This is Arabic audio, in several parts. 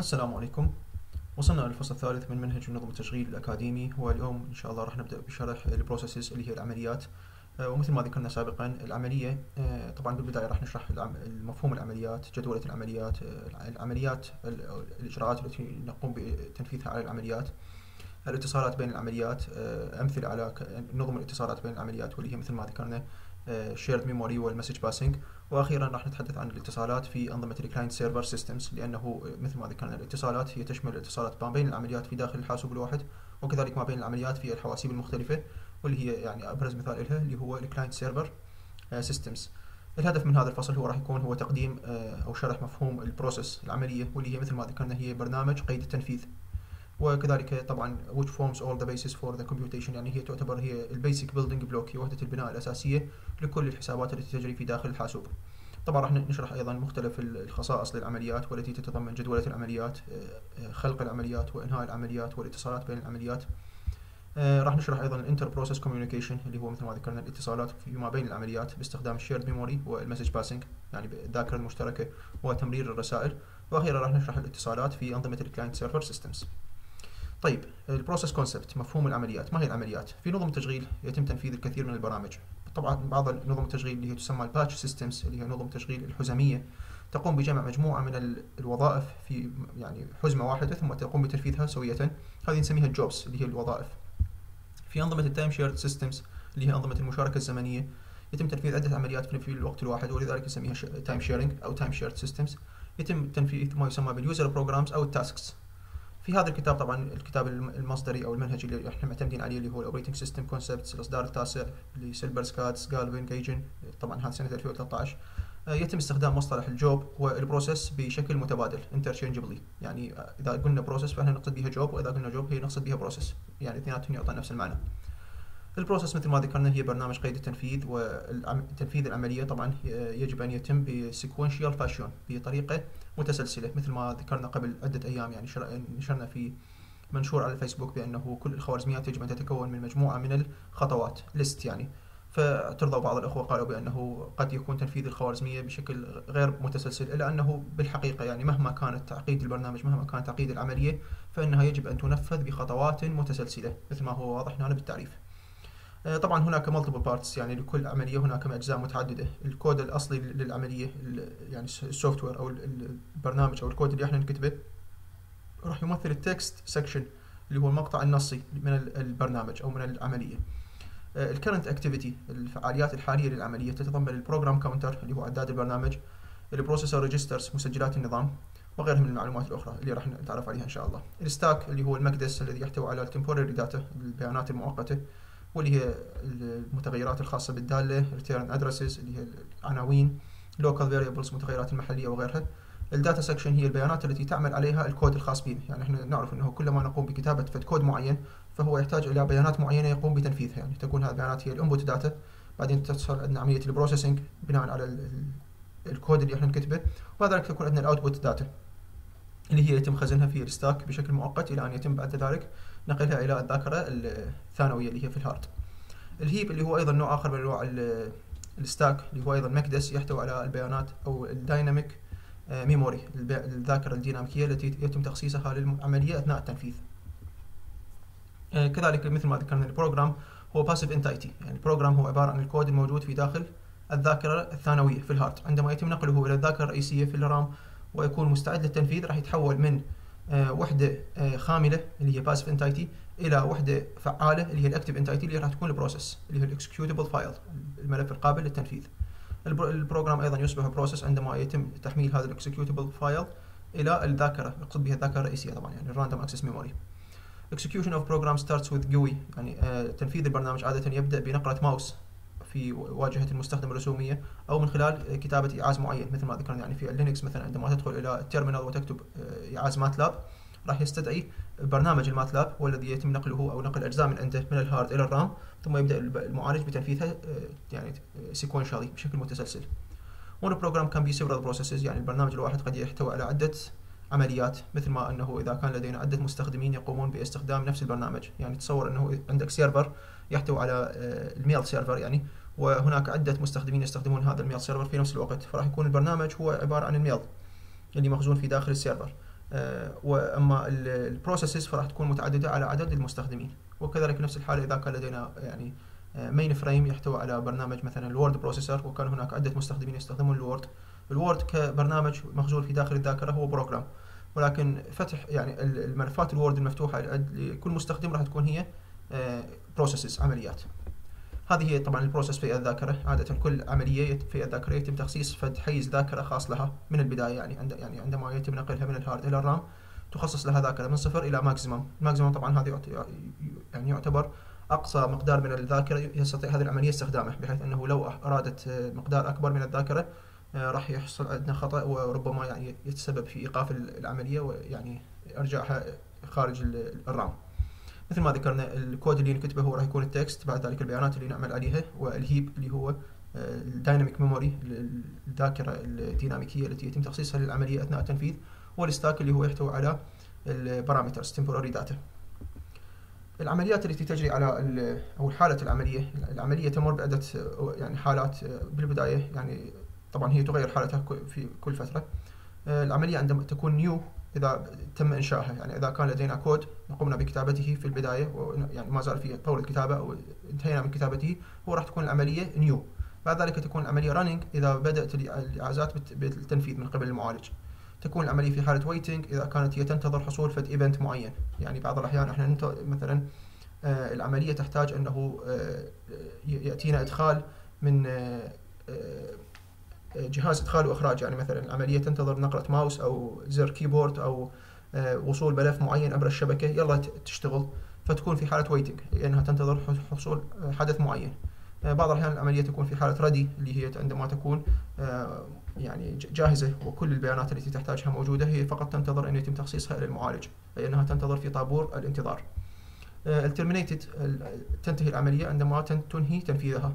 السلام عليكم. وصلنا للفصل الثالث من منهج نظم التشغيل الأكاديمي. واليوم إن شاء الله راح نبدأ بشرح ال processes اللي هي العمليات. آه، ومثل ما ذكرنا سابقا العملية آه، طبعا بالبداية راح نشرح المفهوم العمليات جدولة العمليات آه، العمليات ال- الإجراءات التي نقوم بتنفيذها على العمليات الاتصالات بين العمليات أمثلة على نظم الاتصالات بين العمليات واللي هي مثل ما ذكرنا shared memory وال message passing وأخيرا راح نتحدث عن الاتصالات في انظمه ال client server systems لأنه مثل ما ذكرنا الاتصالات هي تشمل الاتصالات ما بين العمليات في داخل الحاسوب الواحد وكذلك ما بين العمليات في الحواسيب المختلفة واللي هي يعني أبرز مثال لها اللي هو ال client server systems الهدف من هذا الفصل هو راح يكون هو تقديم آه، أو شرح مفهوم ال process العملية واللي هي مثل ما ذكرنا هي برنامج قيد التنفيذ. وكذلك طبعا which forms all the basis for the computation. يعني هي تعتبر هي ال basic building block هي وحدة البناء الأساسية لكل الحسابات التي تجري في داخل الحاسوب. طبعا راح نشرح أيضا مختلف الخصائص للعمليات والتي تتضمن جدولة العمليات آه، آه، خلق العمليات وإنهاء العمليات والاتصالات بين العمليات. آه، راح نشرح أيضا ال interprocess communication اللي هو مثل ما ذكرنا الاتصالات فيما بين العمليات باستخدام ال shared memory وال message passing يعني الذاكره المشتركة وتمرير الرسائل. وأخيرا راح نشرح الاتصالات في انظمه ال client server systems طيب ال process concept مفهوم العمليات ما هي العمليات؟ في نظم التشغيل يتم تنفيذ الكثير من البرامج. طبعا بعض نظم التشغيل اللي هي تسمى ال batch systems اللي هي نظم تشغيل الحزميه تقوم بجمع مجموعة من ال- الوظائف في يعني حزمة واحدة ثم تقوم بتنفيذها سوية. هذه نسميها ال jobs اللي هي الوظائف. في أنظمة ال time shared systems اللي هي أنظمة المشاركة الزمنية يتم تنفيذ عدة عمليات في الوقت الواحد ولذلك نسميها time sharing أو time shared systems يتم تنفيذ ما يسمى بال user programs أو ال tasks في هذا الكتاب طبعا الكتاب الم- المصدري أو المنهج اللي إحنا معتمدين عليه اللي هو ال Operating System Concepts الإصدار التاسع ل Silberschatz Galvin Gagne طبعا هذا سنة 2013 آه، يتم استخدام مصطلح ال job وال process بشكل متبادل interchangeably. يعني آه، إذا قلنا process فإحنا نقصد بها job وإذا قلنا job هي نقصد بها process يعني اثنيناتهم يعطون نفس المعنى. ال process مثل ما ذكرنا هي برنامج قيد التنفيذ وتنفيذ العملية طبعا يجب أن يتم ب sequential fashion بطريقة متسلسلة مثل ما ذكرنا قبل عدة أيام يعني شر- شرحنا في منشور على الفيسبوك بأنه كل الخوارزميات يجب أن تتكون من مجموعة من الخطوات ليست يعني فاعترضوا بعض الأخوة قالوا بأنه قد يكون تنفيذ الخوارزمية بشكل غير متسلسل إلا أنه بالحقيقة يعني مهما كانت تعقيد البرنامج مهما كانت تعقيد العملية فإنها يجب أن تنفذ بخطوات متسلسلة مثل ما هو واضح هنا بالتعريف. آه، طبعا هناك multiple parts يعني لكل عملية هناك أجزاء متعددة. الكود الأصلي للعملية ال- يعني ال software ال- البرنامج أو الكود اللي إحنا نكتبه راح يمثل ال text section اللي هو المقطع النصي من ال- البرنامج أو من العملية. ال current activity الفعاليات الحالية للعملية تتضمن ال program counter اللي هو عداد البرنامج ال processor registers مسجلات النظام وغيرها من المعلومات الأخرى اللي راح نتعرف عليها إن شاء الله. ال stack اللي هو المكدس الذي يحتوي على ال temporary data البيانات المؤقتة واللي هي المتغيرات الخاصة بالدالة return addresses اللي هي العناوين local variables متغيرات المحلية وغيرها. ال data section هي البيانات التي تعمل عليها الكود الخاص بنا يعني إحنا نعرف إنه كلما نقوم بكتابة فد كود معين فهو يحتاج إلى بيانات معينة يقوم بتنفيذها. يعني تكون هذه البيانات هي ال input data بعدين تصل عندنا عملية ال processing بناء على ال- ال- الكود اللي إحنا نكتبه وبعد ذلك تكون عندنا ال output data اللي هي يتم خزنها في ال stack بشكل مؤقت إلى أن يتم بعد ذلك نقلها إلى الذاكرة الثانوية اللي هي في ال hard. ال heap اللي هو أيضا نوع آخر من أنواع ال- ال stack اللي هو أيضا مكدس يحتوي على البيانات أو ال dynamic memory الذاكرة الديناميكية التي يتم تخصيصها للعملية أثناء التنفيذ. آه، كذلك مثل ما ذكرنا ال program هو passive entity يعني ال program هو عبارة عن الكود الموجود في داخل الذاكرة الثانوية في ال hard. عندما يتم نقله إلى الذاكرة الرئيسية في ال RAM ويكون مستعد للتنفيذ راح يتحول من آه، وحدة آه، خاملة اللي هي passive entity إلى وحدة فعالة اللي هي ال active entity اللي راح تكون ال process اللي هو ال executable file الملف القابل للتنفيذ. البرو- ال program أيضا يصبح process عندما يتم تحميل هذا ال executable file إلى الذاكرة يقصد بها الذاكرة الرئيسيه طبعا يعني ال random access memory execution of program starts with GUI يعني آه، تنفيذ البرنامج عادة يبدأ بنقرة ماوس. في واجهة المستخدم الرسومية أو من خلال كتابة إيعاز معين مثل ما ذكرنا يعني في اللينكس مثلا عندما تدخل إلى ال terminal وتكتب إيعاز ماتلاب راح يستدعي برنامج الماتلاب هو الذي يتم نقله أو نقل أجزاء من عنده من ال hard إلى ال RAM ثم يبدأ الب- المعالج بتنفيذها آه، يعني sequentially بشكل متسلسل. One program can be several processes يعني البرنامج الواحد قد يحتوي على عدة عمليات مثل ما أنه إذا كان لدينا عدة مستخدمين يقومون باستخدام نفس البرنامج يعني تصور أنه عندك server يحتوي على آه، ال mail server يعني وهناك عدة مستخدمين يستخدمون هذا ال mail server في نفس الوقت. فراح يكون البرنامج هو عبارة عن ال mail اللي مخزون في داخل ال server. آه، وأما ال processes فراح تكون متعددة على عدد المستخدمين. وكذلك نفس الحالة إذا كان لدينا يعني mainframe يحتوي على برنامج مثلا ال word processor وكان هناك عدة مستخدمين يستخدمون ال Word. ال Word كبرنامج مخزون في داخل الذاكرة هو program ولكن فتح يعني الملفات ال Word المفتوحة لكل مستخدم راح تكون هي processes عمليات. هذه هي طبعا ال process في الذاكرة. عادة كل عملية في الذاكرة يتم تخصيص فد حيز ذاكرة خاص لها من البداية يعني عند يعني عندما يتم نقلها من ال hard إلى ال RAM تخصص لها ذاكرة من صفر إلى maximum ال maximum طبعا هذا يعني يعتبر أقصى مقدار من الذاكرة يستطيع هذه العملية استخدامه بحيث أنه لو أرادت مقدار أكبر من الذاكرة آه، راح يحصل عندنا خطأ وربما يعني يتسبب في إيقاف العملية ويعني ارجاعها خارج ال RAM. مثل ما ذكرنا الكود اللي نكتبه هو راح يكون ال text بعد ذلك البيانات اللي نعمل عليها وال heap اللي هو ال dynamic memory الذاكرة الديناميكية التي يتم تخصيصها للعملية أثناء التنفيذ وال stack اللي هو يحتوي على ال parameters temporary data. العمليات التي تجري على أو حالة العملية العملية تمر بعدة يعني حالات بالبداية يعني طبعا هي تغير حالتها في كل فترة. العملية عندما تكون new إذا تم إنشائها. يعني إذا كان لدينا كود قمنا بكتابته في البداية يعني ما زال في طور الكتابة أو انتهينا من كتابته هو راح تكون العملية new بعد ذلك تكون العملية running إذا بدأت الاعازات بالتنفيذ من قبل المعالج. تكون العملية في حالة waiting إذا كانت هي تنتظر حصول فد event معين. يعني بعض الأحيان إحنا مثلا آه العملية تحتاج أنه آه يأتينا إدخال من آه جهاز إدخال وإخراج. يعني مثلا العملية تنتظر نقره ماوس أو زر keyboard أو آه، وصول ملف معين عبر الشبكة يلا تشتغل. فتكون في حالة waiting لأنها تنتظر حصول آه، حدث معين. آه، بعض الأحيان العملية تكون في حالة ready اللي هي عندما تكون يعني جاهزة وكل البيانات التي تحتاجها موجودة هي فقط تنتظر أن يتم تخصيصها أي أنها تنتظر في طابور الانتظار. ال terminated تنتهي العملية عندما تنهي تنفيذها.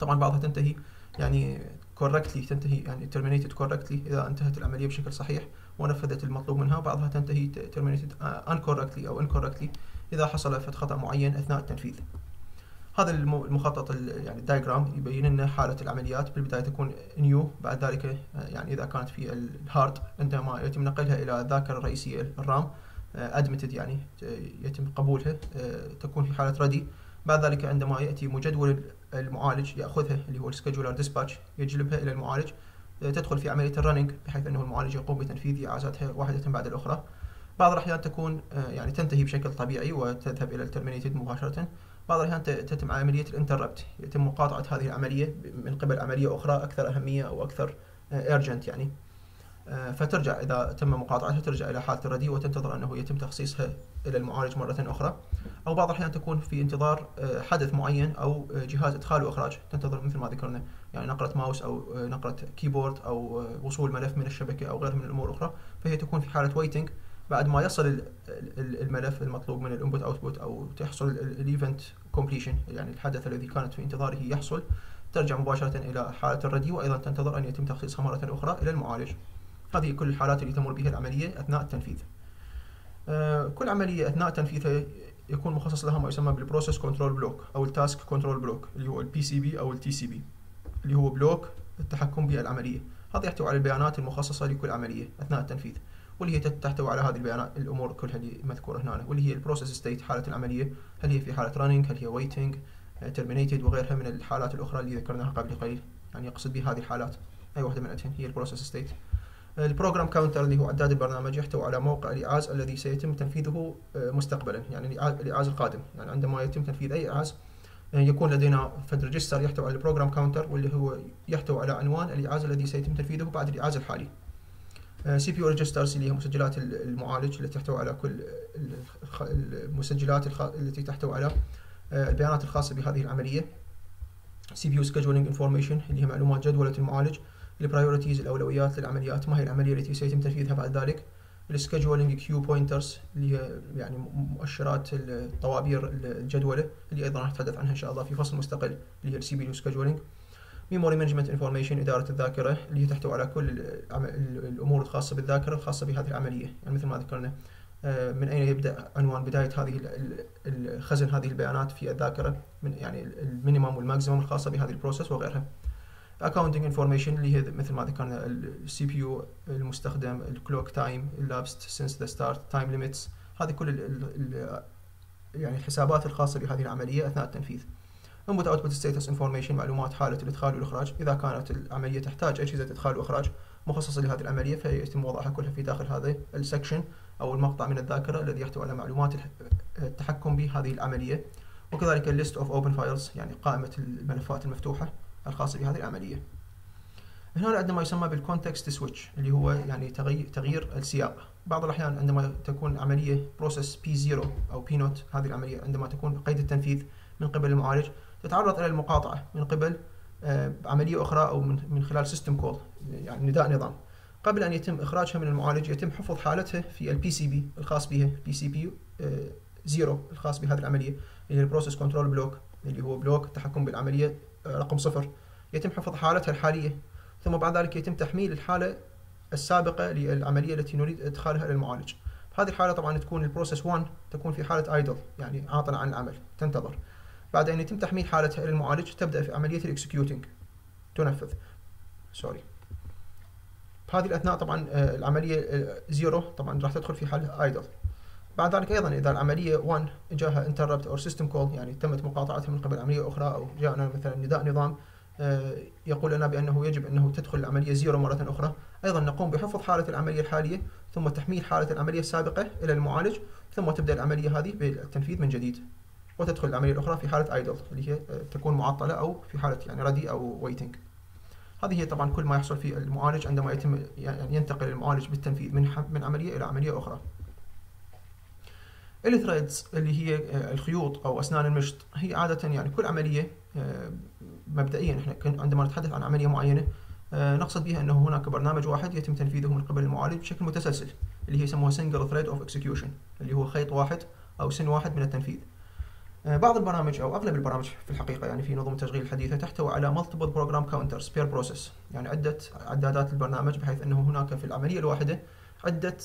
طبعا بعضها تنتهي يعني correctly تنتهي يعني terminated correctly إذا انتهت العملية بشكل صحيح ونفذت المطلوب منها بعضها تنتهي terminated uncorrectly أو incorrectly إذا حصل فد خطأ معين أثناء التنفيذ. هذا المخطط يعني ال diagram يبين لنا حالة العمليات بالبداية تكون new بعد ذلك يعني إذا كانت في ال hard عندما يتم نقلها إلى الذاكرة الرئيسية ال RAM admitted يعني يتم قبولها تكون في حالة ready بعد ذلك عندما يأتي مجدول المعالج يأخذها اللي هو ال scheduler dispatch يجلبها إلى المعالج تدخل في عملية ال running بحيث أنه المعالج يقوم بتنفيذ إيعازاتها واحدة بعد الأخرى. بعض الأحيان تكون آه، يعني تنتهي بشكل طبيعي وتذهب إلى ال terminated مباشرة. بعض الأحيان تتم عملية ال interrupt يتم مقاطعة هذه العملية من قبل عملية أخرى أكثر أهمية أو أكثر urgent آه، يعني. آه، فترجع إذا تم مقاطعتها ترجع إلى حالة ال ready وتنتظر أنه يتم تخصيصها إلى المعالج مرة أخرى. أو بعض الأحيان تكون في انتظار آه، حدث معين أو آه، جهاز إدخال وإخراج تنتظر مثل ما ذكرنا يعني نقرة ماوس أو نقرة keyboard أو وصول ملف من الشبكة أو غيرها من الأمور الأخرى فهي تكون في حالة waiting بعد ما يصل الملف المطلوب من ال input output أو تحصل ال event completion يعني الحدث الذي كانت في انتظاره يحصل ترجع مباشرة إلى حالة ال ready وأيضا تنتظر أن يتم تخصيصها مرة أخرى إلى المعالج. هذه كل الحالات اللي تمر بها العملية أثناء التنفيذ. آه، كل عملية أثناء تنفيذها يكون مخصص لها ما يسمى بال process control block أو ال task control block اللي هو ال PCB أو ال TCB اللي هو block التحكم بالعملية. هذا يحتوي على البيانات المخصصة لكل عملية أثناء التنفيذ واللي هي تحتوي على هذه البيانات الأمور كلها اللي مذكورة هنا واللي هي ال process state حالة العملية هل هي في حالة running هل هي waiting terminated وغيرها من الحالات الأخرى اللي ذكرناها قبل قليل. يعني يقصد بهذه الحالات. أي واحدة من هي ال process state ال program counter اللي هو عداد البرنامج يحتوي على موقع الإيعاز الذي سيتم تنفيذه آه، مستقبلا. يعني الإيعاز القادم. يعني عندما يتم تنفيذ أي إيعاز آه، يكون لدينا فد register يحتوي على ال program counter واللي هو يحتوي على عنوان الإيعاز الذي سيتم تنفيذه بعد الإيعاز الحالي. CPU registers اللي هي مسجلات المعالج التي تحتوي على كل المسجلات التي تحتوي على آه، البيانات الخاصة بهذه العملية. CPU scheduling information اللي هي معلومات جدولة المعالج. ال priorities الأولويات للعمليات ما هي العملية التي سيتم تنفيذها بعد ذلك؟ ال scheduling queue pointers اللي هي يعني مؤشرات الطوابير الجدولة اللي أيضا راح نتحدث عنها إن شاء الله في فصل مستقل اللي هي ال CPU scheduling memory management information إدارة الذاكرة اللي هي تحتوي على كل الأمور الخاصة بالذاكرة الخاصة بهذه العملية. يعني مثل ما ذكرنا آه، من أين يبدأ عنوان بداية هذه خزن هذه البيانات في الذاكرة؟ من يعني ال minimum وال maximum الخاصة بهذه ال process وغيرها. accounting information اللي هي مثل ما ذكرنا ال CPU المستخدم ال clock time elapsed since the start time limits هذه كل ال ال يعني الحسابات الخاصة بهذه العملية أثناء التنفيذ. input output status information معلومات حالة الإدخال والإخراج. إذا كانت العملية تحتاج اجهزه ادخال واخراج مخصصة لهذه العملية فيتم وضعها كلها في داخل هذا ال section أو المقطع من الذاكرة الذي يحتوي على معلومات التحكم بهذه العملية. وكذلك ال list of open files يعني قائمة الملفات المفتوحة. الخاصة بهذه العملية. هنا عندنا ما يسمى بال context switch اللي هو يعني تغيير السياق. بعض الأحيان عندما تكون عملية process P 0 أو P naught هذه العملية عندما تكون قيد التنفيذ من قبل المعالج تتعرض إلى المقاطعة من قبل آه، عملية أخرى أو من خلال system call يعني نداء نظام. قبل أن يتم إخراجها من المعالج يتم حفظ حالتها في ال PCB الخاص بها PCB zero الخاص بهذه العملية اللي هي ال process control block اللي هو block التحكم بالعملية آه، رقم صفر. يتم حفظ حالتها الحالية ثم بعد ذلك يتم تحميل الحالة السابقة للعملية التي نريد إدخالها إلى المعالج. هذه الحالة طبعا تكون ال process 1 تكون في حالة idle يعني عاطله عن العمل تنتظر. بعد أن يتم تحميل حالتها إلى المعالج تبدأ في عملية ال executing تنفذ. sorry بهذه الأثناء طبعا آه، العملية zero آه، طبعا راح تدخل في حالة idle بعد ذلك أيضا إذا العملية 1 جاها interrupt أو system call يعني تمت مقاطعتها من قبل عملية أخرى أو جاءنا مثلا نداء نظام آه، يقول لنا بأنه يجب أنه تدخل العملية zero مرة أخرى. أيضا نقوم بحفظ حالة العملية الحالية ثم تحميل حالة العملية السابقة إلى المعالج ثم تبدأ العملية هذه بالتنفيذ من جديد وتدخل العملية الأخرى في حالة idle اللي هي آه، تكون معطلة أو في حالة يعني ready أو waiting هذه هي طبعا كل ما يحصل في المعالج عندما يتم يعني ينتقل المعالج بالتنفيذ من من عملية إلى عملية أخرى. ال threads اللي هي آه، الخيوط أو أسنان المشط هي عادة يعني كل عملية آه، مبدئيا إحنا عندما نتحدث عن عملية معينة آه، نقصد بها إنه هناك برنامج واحد يتم تنفيذه من قبل المعالج بشكل متسلسل اللي هي يسموها single thread of execution اللي هو خيط واحد أو سن واحد من التنفيذ. بعض البرامج أو أغلب البرامج في الحقيقة يعني في نظم التشغيل الحديثة تحتوي على multiple program counters per process يعني عدة عدادات البرنامج بحيث إنه هناك في العملية الواحدة عدة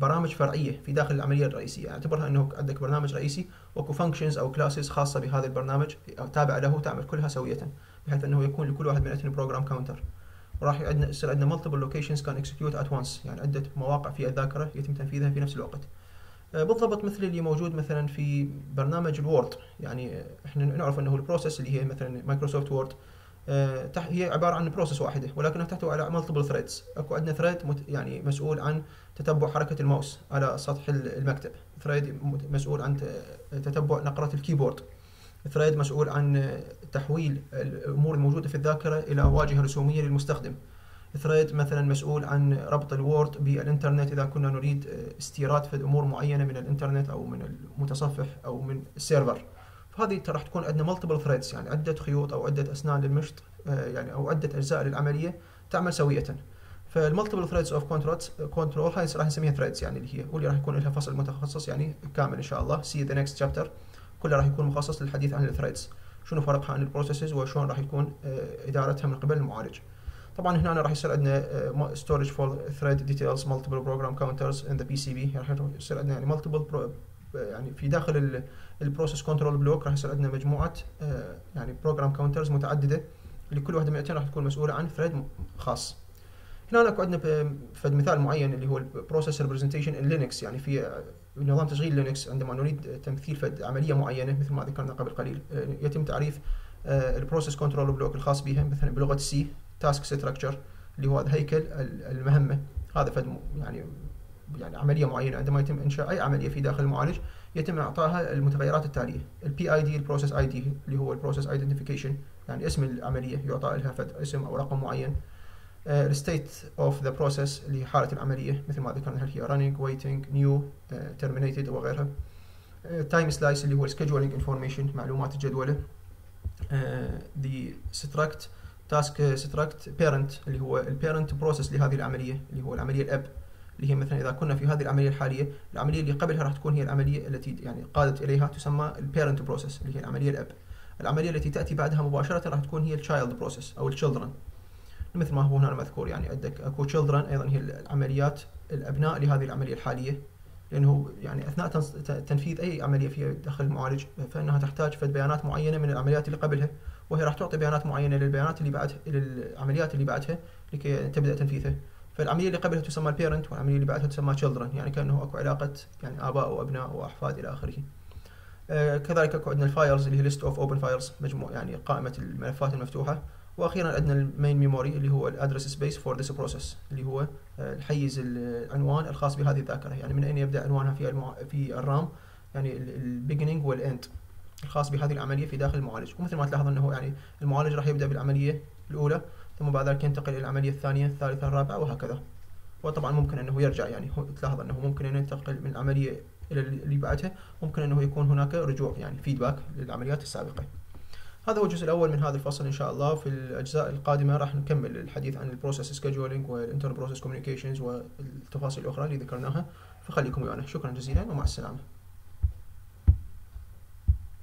برامج فرعية في داخل العملية الرئيسية. يعني اعتبرها إنه عندك برنامج رئيسي وأكو functions أو classes خاصة بهذا البرنامج تابعة له تعمل كلها سوية بحيث إنه يكون لكل واحد من الاثنين program counter وراح عندنا يصير عندنا multiple locations can execute at once يعني عدة مواقع في الذاكره يتم تنفيذها في نفس الوقت. آه، بالضبط مثل اللي موجود مثلا في برنامج ال Word. يعني إحنا نعرف إنه ال process اللي هي مثلا Microsoft Word هي عبارة عن process واحدة ولكنها تحتوي على multiple threads أكو عندنا thread يعني مسؤول عن تتبع حركة الماوس على سطح المكتب. thread مسؤول عن تتبع نقرة ال keyboard. thread مسؤول عن تحويل الأمور الموجودة في الذاكرة إلى واجهة رسومية للمستخدم. thread مثلا مسؤول عن ربط ال Word بالإنترنت. إذا كنا نريد استيراد في امور معينة من الإنترنت أو من المتصفح أو من ال server. هذه راح تكون عندنا multiple threads يعني عدة خيوط أو عدة أسنان للمشط آه، يعني أو عدة أجزاء للعملية تعمل سوية. فال multiple threads of control control هاي راح نسميها threads يعني اللي هي واللي راح يكون لها فصل متخصص يعني كامل إن شاء الله. see the next chapter كله راح يكون مخصص للحديث عن ال threads شنو فرقها عن ال processes وشلون راح يكون آه، إدارتها من قبل المعالج. طبعا هنا راح يصير عندنا storage for thread details multiple program counters in the PCB راح يصير عندنا يعني multiple يعني في داخل ال process control block راح يصير عندنا مجموعة آه، يعني program counters متعددة لكل واحدة من راح تكون مسؤولة عن thread خاص. هنا اكو عندنا فد مثال معين اللي هو ال process representation in Linux يعني في آه، نظام تشغيل Linux عندما نريد تمثيل فد عملية معينة مثل ما ذكرنا قبل قليل آه، يتم تعريف ال process control block الخاص بها مثلا بلغة C task structure اللي هو هيكل المهمة. هذا فد يعني يعني عملية معينة عندما يتم إنشاء أي عملية في داخل المعالج يتم اعطائها المتغيرات التالية. ال PID ال process ID اللي هو ال process identification يعني اسم العملية يعطى لها فد اسم أو رقم معين. ال state of the process اللي هي حالة العملية مثل ما ذكرنا هل هي running waiting new terminated وغيرها time slice اللي هو ال scheduling information معلومات الجدولة. the struct task struct parent اللي هو ال parent process لهذه العملية اللي هو العملية الاب اللي هي مثلا إذا كنا في هذه العملية الحالية العملية اللي قبلها راح تكون هي العملية التي يعني قادت إليها تسمى ال parent process اللي هي العملية الأب. العملية التي تأتي بعدها مباشرة راح تكون هي ال child process أو ال children مثل ما هو هنا مذكور يعني عندك أكو children أيضا هي العمليات الأبناء لهذه العملية الحالية. لأنه يعني أثناء تنفيذ أي عملية في داخل المعالج فإنها تحتاج فد بيانات معينة من العمليات اللي قبلها وهي راح تعطي بيانات معينة للبيانات اللي بعدها للعمليات اللي بعدها لكي تبدأ تنفيذها. فالعملية اللي قبلها تسمى ال parent والعملية اللي بعدها تسمى children يعني كأنه أكو علاقة يعني آباء وابناء واحفاد إلى آخره. آه كذلك أكو عندنا ال files اللي هي list of open files مجموع يعني قائمة الملفات المفتوحة. وأخيرا عندنا ال main memory اللي هو ال address space for this process اللي هو آه، الحيز العنوان الخاص بهذه الذاكرة. يعني من أين يبدأ عنوانها في المع... في ال RAM؟ يعني ال beginning وال end الخاص بهذه العملية في داخل المعالج. ومثل ما تلاحظ إنه يعني المعالج راح يبدأ بالعملية الأولى. ثم بعد ذلك ينتقل إلى العملية الثانية الثالثة الرابعة وهكذا. وطبعا ممكن أنه يرجع يعني تلاحظ أنه ممكن انه ينتقل من العملية إلى اللي بعدها ممكن أنه يكون هناك رجوع يعني feedback للعمليات السابقة. هذا هو الجزء الأول من هذا الفصل إن شاء الله. في الأجزاء القادمة راح نكمل الحديث عن ال process scheduling وال inter process communications والتفاصيل الأخرى اللي ذكرناها. فخليكم ويانا شكرا جزيلا ومع السلامة.